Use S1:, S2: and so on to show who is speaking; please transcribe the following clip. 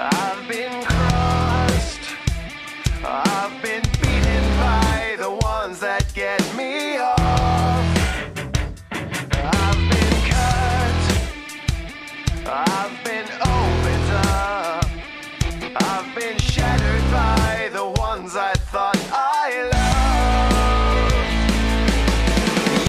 S1: i've been crossed. I've been beaten by the ones that get me off. I've been shattered by the ones i thought